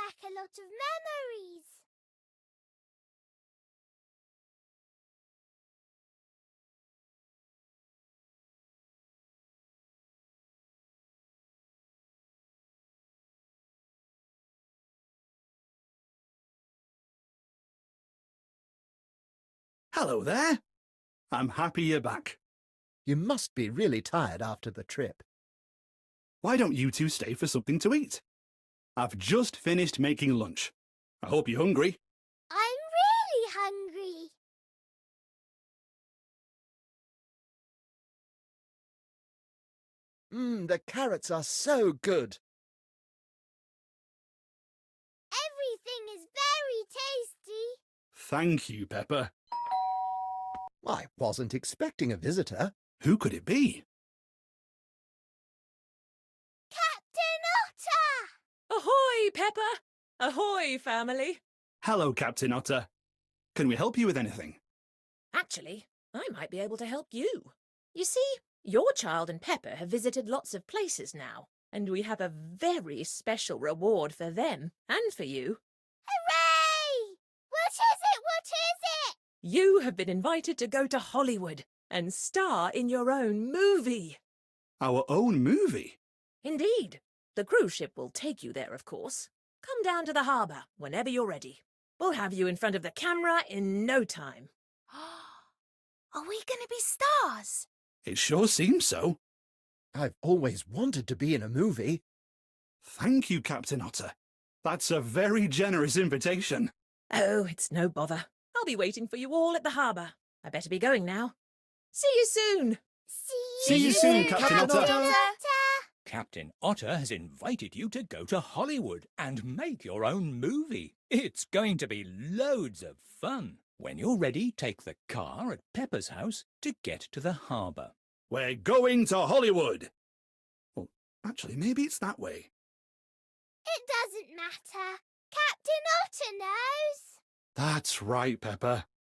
back a lot of memories. Hello there. I'm happy you're back. You must be really tired after the trip. Why don't you two stay for something to eat? I've just finished making lunch. I hope you're hungry. I'm really hungry. Mmm, the carrots are so good. Everything is very tasty. Thank you, Peppa. I wasn't expecting a visitor. Who could it be? Captain Otter! Ahoy, Peppa! Ahoy, family! Hello, Captain Otter. Can we help you with anything? Actually, I might be able to help you. You see, your child and Peppa have visited lots of places now, and we have a very special reward for them and for you. Hooray! What is it? What is it? You have been invited to go to Hollywood and star in your own movie. Our own movie? Indeed. The cruise ship will take you there, of course. Come down to the harbour whenever you're ready. We'll have you in front of the camera in no time. Are we going to be stars? It sure seems so. I've always wanted to be in a movie. Thank you, Captain Otter. That's a very generous invitation. Oh, it's no bother. I'll be waiting for you all at the harbour. I better be going now. See you soon. See, you, See you soon, Captain Otter. Captain Otter has invited you to go to Hollywood and make your own movie. It's going to be loads of fun. When you're ready, take the car at Peppa's house to get to the harbour. We're going to Hollywood. Well, actually, maybe it's that way. It doesn't matter. Captain Otter knows. That's right, Peppa.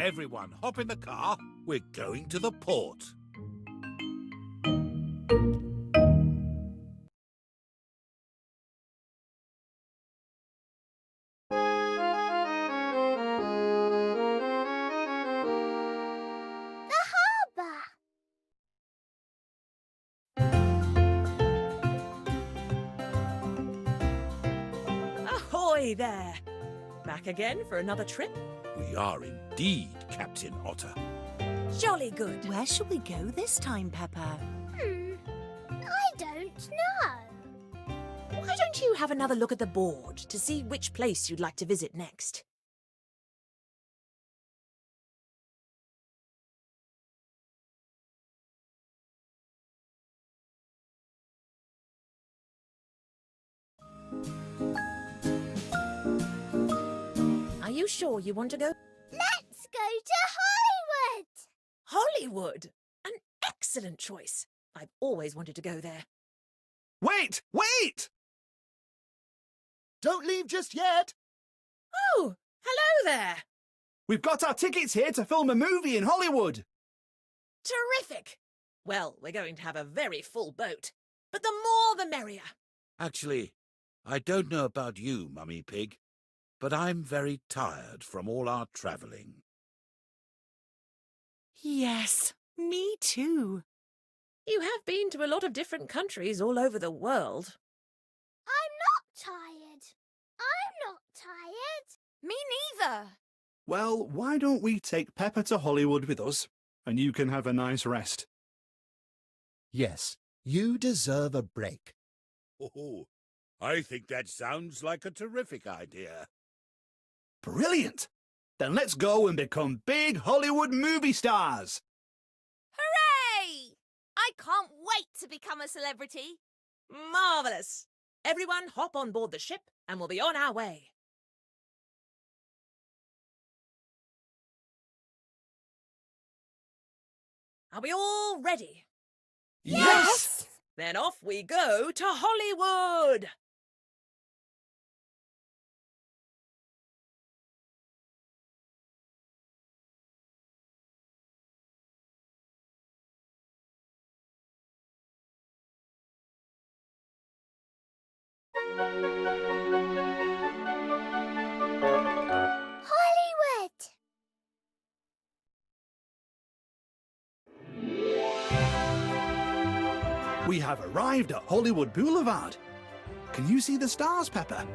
Everyone, hop in the car. We're going to the port. The harbour. Ahoy there! Back again for another trip? We are indeed, Captain Otter. Jolly good. Where shall we go this time, Peppa? Hmm. I don't know. Why don't you have another look at the board to see which place you'd like to visit next? You sure you want to go? Let's go to Hollywood. Hollywood! An excellent choice. I've always wanted to go there. Wait! Wait! Don't leave just yet. Oh, hello there! We've got our tickets here to film a movie in Hollywood. Terrific! Well, we're going to have a very full boat. But the more the merrier. Actually, I don't know about you, Mummy Pig, but I'm very tired from all our travelling. Yes, me too. You have been to a lot of different countries all over the world. I'm not tired. I'm not tired. Me neither. Well, why don't we take Peppa to Hollywood with us, and you can have a nice rest? Yes, You deserve a break. Oh, I think that sounds like a terrific idea. Brilliant! Then let's go and become big Hollywood movie stars! Hooray! I can't wait to become a celebrity. Marvellous! Everyone hop on board the ship and we'll be on our way. Are we all ready? Yes! Then off we go to Hollywood! Hollywood! We have arrived at Hollywood Boulevard. Can you see the stars, Peppa?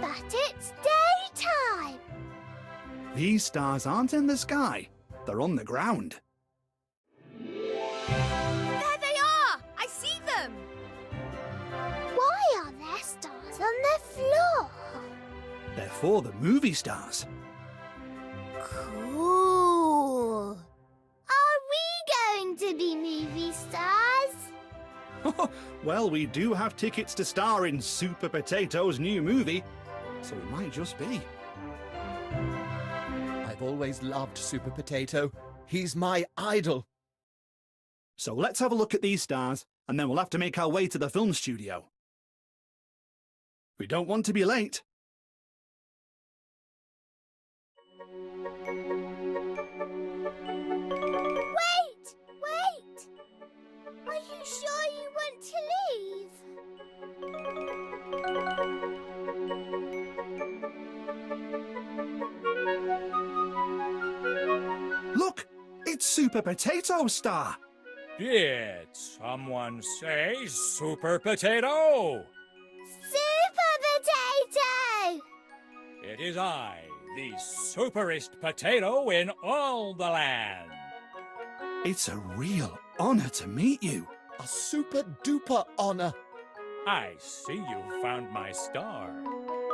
But it's daytime! These stars aren't in the sky, they're on the ground. They're for the movie stars. Cool! Are we going to be movie stars? well, we do have tickets to star in Super Potato's new movie, so we might just be. I've always loved Super Potato. He's my idol. So let's have a look at these stars, and then we'll have to make our way to the film studio. We don't want to be late. To leave? Look, it's Super Potato Star. Did someone say Super Potato? Super Potato! It is I, the superest potato in all the land. It's a real honor to meet you. A super duper honor. I see you found my star.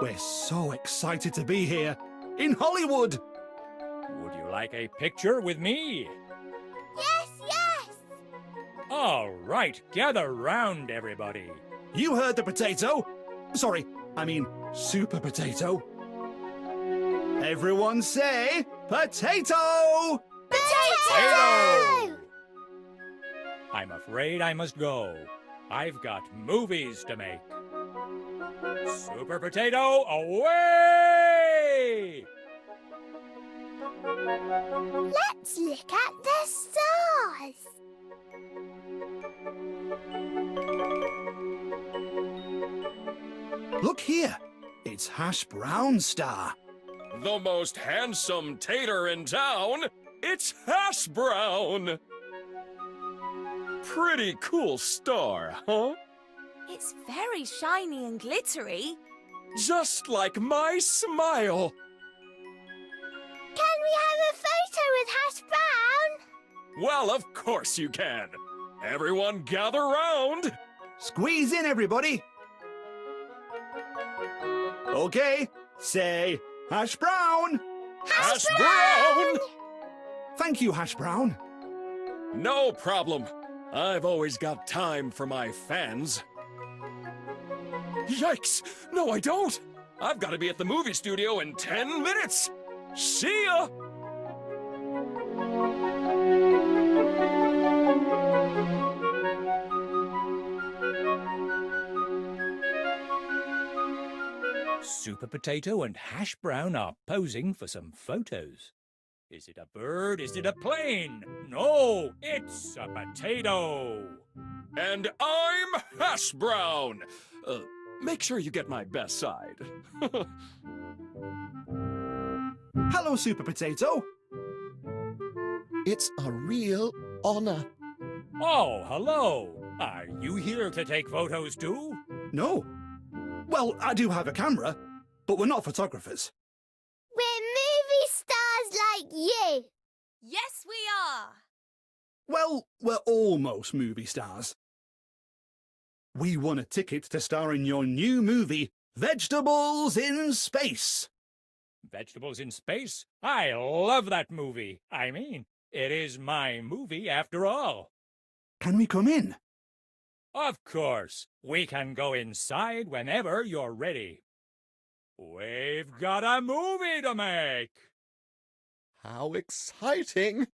We're so excited to be here in Hollywood. Would you like a picture with me? Yes, yes! All right, gather round, everybody. You heard the potato. Sorry, I mean Super Potato. Everyone say potato! Potato! I'm afraid I must go. I've got movies to make. Super Potato, away! Let's look at the stars. Look here. It's Hash Brown Star. The most handsome tater in town? It's Hash Brown! Pretty cool star, huh? It's very shiny and glittery. Just like my smile! Can we have a photo with Hash Brown? Well, of course you can! Everyone gather round! Squeeze in, everybody. Okay, say Hash Brown. Hash Brown! Thank you, Hash Brown. No problem. I've always got time for my fans. Yikes! No, I don't! I've got to be at the movie studio in 10 minutes! See ya! Super Potato and Hash Brown are posing for some photos. Is it a bird? Is it a plane? No, it's a potato. And I'm Hash Brown! Uh, make sure you get my best side. Hello, Super Potato. It's a real honor. Oh, hello. Are you here to take photos too? No. Well, I do have a camera, but we're not photographers. We're movie stars like you. Yes, we are. Well, we're almost movie stars. We won a ticket to star in your new movie, Vegetables in Space. Vegetables in Space? I love that movie. I mean, it is my movie after all. Can we come in? Of course, we can go inside whenever you're ready. We've got a movie to make. How exciting!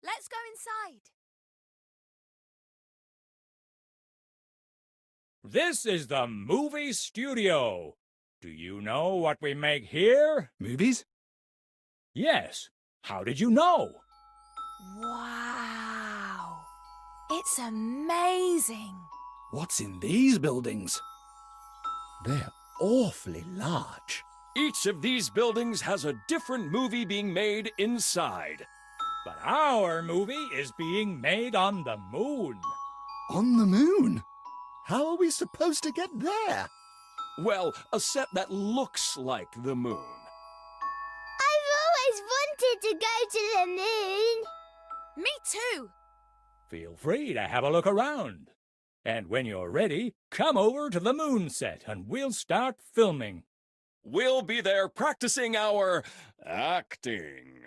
Let's go inside. This is the movie studio. Do you know what we make here? Movies? Yes. How did you know? Wow. It's amazing. What's in these buildings? They're awfully large. Each of these buildings has a different movie being made inside. But our movie is being made on the moon. On the moon? How are we supposed to get there? Well, a set that looks like the moon. I've always wanted to go to the moon. Me too. Feel free to have a look around. And when you're ready, come over to the moon set and we'll start filming. We'll be there practicing our acting.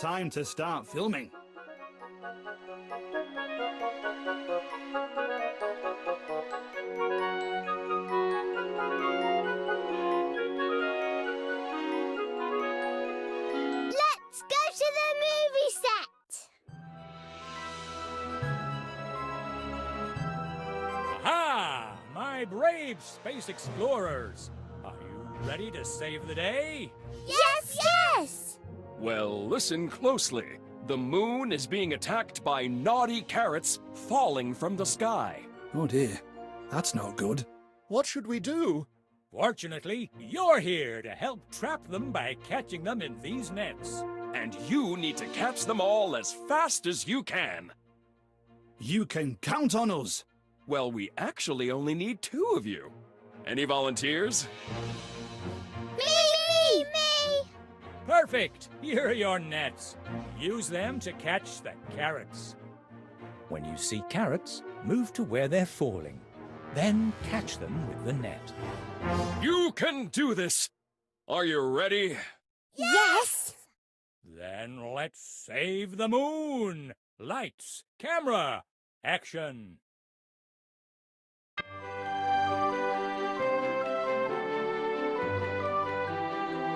Time to start filming. Let's go to the movie set. Aha! My brave space explorers! Are you ready to save the day? Yes, yes. Well, listen closely. The moon is being attacked by naughty carrots falling from the sky. Oh dear, that's not good. What should we do? Fortunately, you're here to help trap them by catching them in these nets. And you need to catch them all as fast as you can. You can count on us. Well, we actually only need two of you. Any volunteers? Perfect! Here are your nets. Use them to catch the carrots. When you see carrots, move to where they're falling. Then catch them with the net. You can do this! Are you ready? Yes. Then let's save the moon! Lights, camera, action!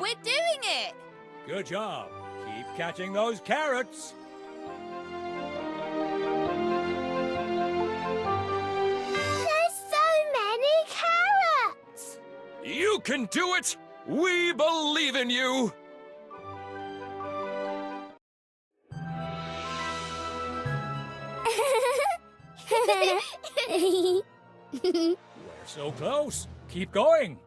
We're doing it. Good job. Keep catching those carrots. There's so many carrots. You can do it! We believe in you! We're so close. Keep going.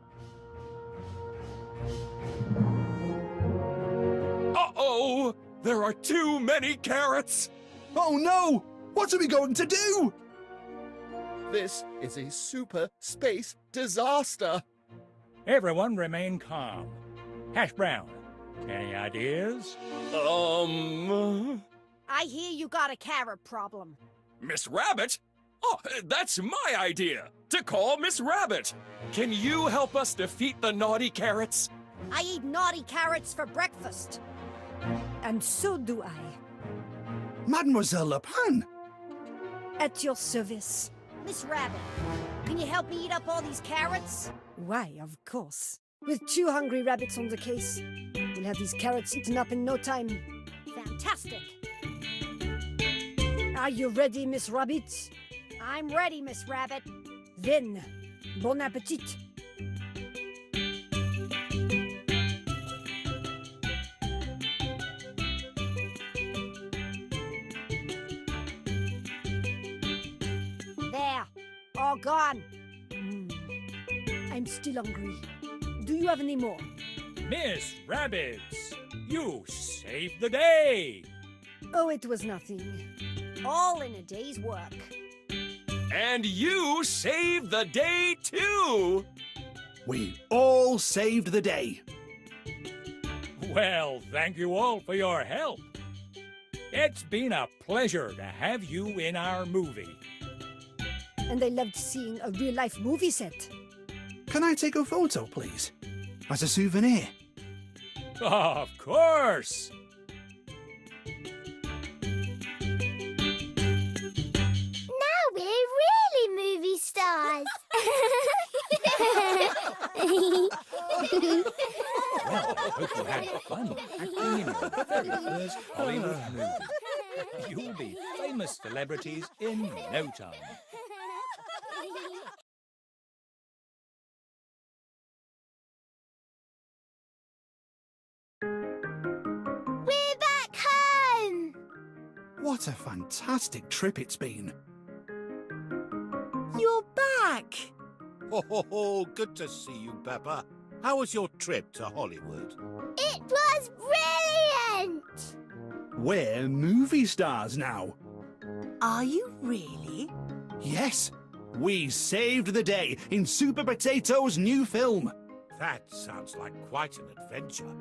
Uh-oh! There are too many carrots! Oh no! What are we going to do? This is a super space disaster. Everyone remain calm. Hash Brown, any ideas? Um... I hear you got a carrot problem. Miss Rabbit? Oh, that's my idea! To call Miss Rabbit! Can you help us defeat the naughty carrots? I eat naughty carrots for breakfast. And so do I. Mademoiselle Lapin! At your service. Miss Rabbit, can you help me eat up all these carrots? Why, of course. With two hungry rabbits on the case, we'll have these carrots eaten up in no time. Fantastic. Are you ready, Miss Rabbit? I'm ready, Miss Rabbit. Then, bon appetit. All gone. Mm. I'm still hungry. Do you have any more? Miss Rabbits, you saved the day! Oh, it was nothing. All in a day's work. And you saved the day too! We all saved the day. Well, thank you all for your help. It's been a pleasure to have you in our movie. And I loved seeing a real life movie set. Can I take a photo, please? As a souvenir? Of course! Now we're really movie stars. Well, I hope you had fun acting in your very first Hollywood movie. You'll be famous celebrities in no time. What a fantastic trip it's been. You're back. Ho, ho, ho, good to see you, Peppa. How was your trip to Hollywood? It was brilliant. We're movie stars now. Are you really? Yes, we saved the day in Super Potato's new film. That sounds like quite an adventure.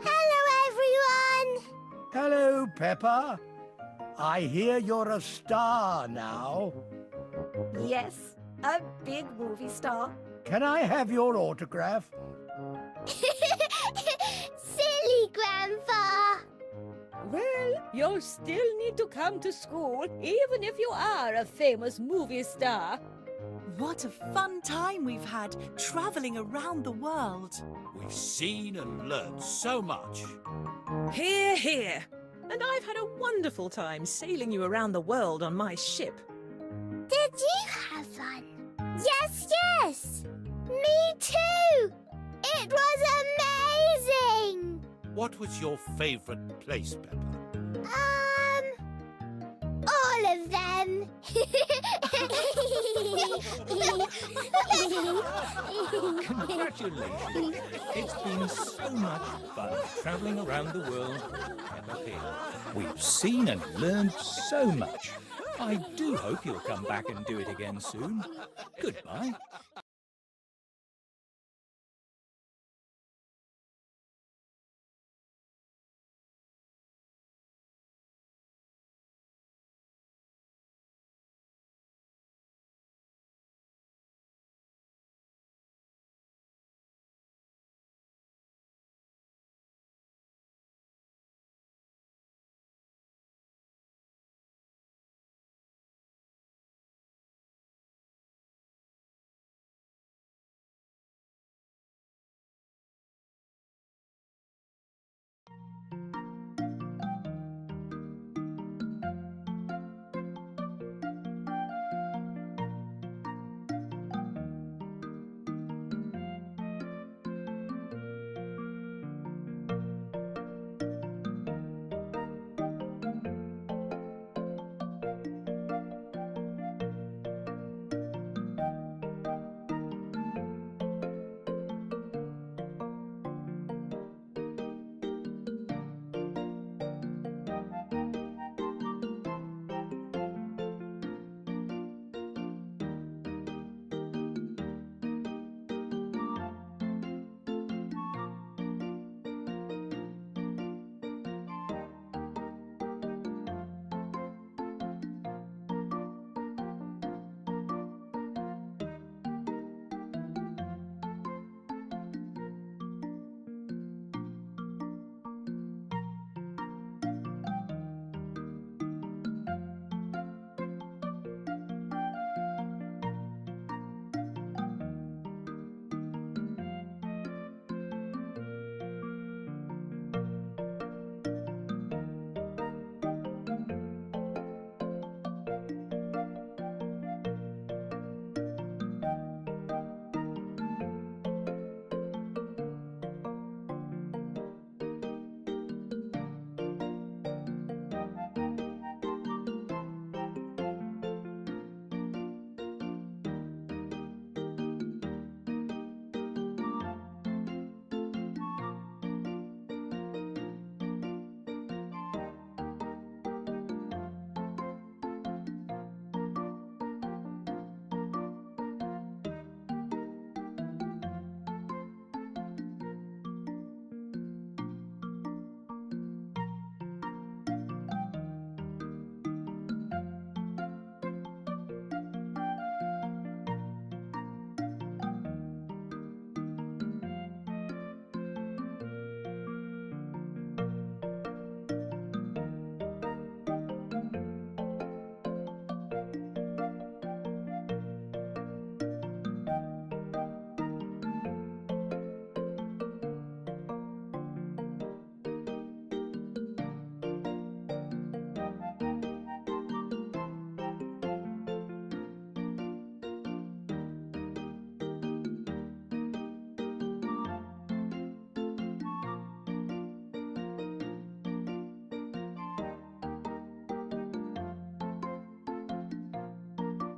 Hello, everyone. Hello, Peppa. I hear you're a star now. Yes, a big movie star. Can I have your autograph? Silly, Grandpa. Well, you'll still need to come to school, even if you are a famous movie star. What a fun time we've had traveling around the world. We've seen and learned so much. Here, here. And I've had a wonderful time sailing you around the world on my ship. Did you have fun? Yes, yes. Me too. It was amazing. What was your favorite place, Peppa? Um, all of them. Congratulations! It's been so much fun travelling around the world. We've seen and learned so much. I do hope you'll come back and do it again soon. Goodbye.